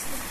Just